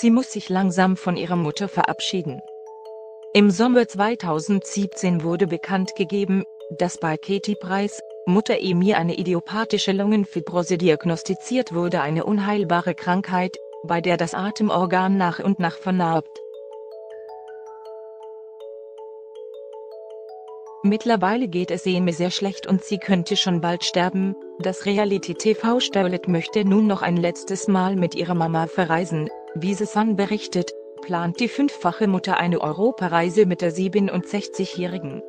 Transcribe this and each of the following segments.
sie muss sich langsam von ihrer Mutter verabschieden. Im Sommer 2017 wurde bekannt gegeben, dass bei Katie Price, Mutter Emi eine idiopathische Lungenfibrose diagnostiziert wurde eine unheilbare Krankheit, bei der das Atemorgan nach und nach vernarbt. Mittlerweile geht es Emi sehr schlecht und sie könnte schon bald sterben. Das Reality-TV Starlet möchte nun noch ein letztes Mal mit ihrer Mama verreisen. Wie The Sun berichtet, plant die fünffache Mutter eine Europareise mit der 67-Jährigen.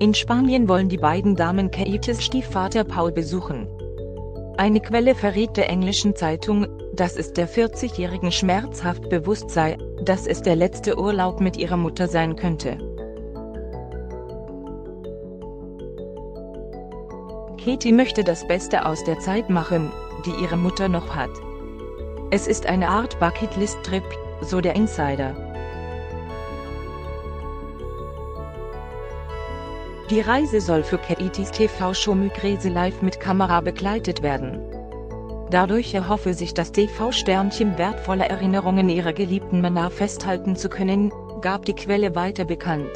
In Spanien wollen die beiden Damen Kates Stiefvater Paul besuchen. Eine Quelle verriet der englischen Zeitung, dass es der 40-Jährigen schmerzhaft bewusst sei, dass es der letzte Urlaub mit ihrer Mutter sein könnte. Katie möchte das Beste aus der Zeit machen, die ihre Mutter noch hat. Es ist eine Art Bucketlist-Trip, so der Insider. Die Reise soll für Katies TV-Show Mygrese live mit Kamera begleitet werden. Dadurch erhoffe sich das TV-Sternchen wertvolle Erinnerungen ihrer geliebten Männer festhalten zu können, gab die Quelle weiter bekannt.